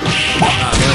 Ah,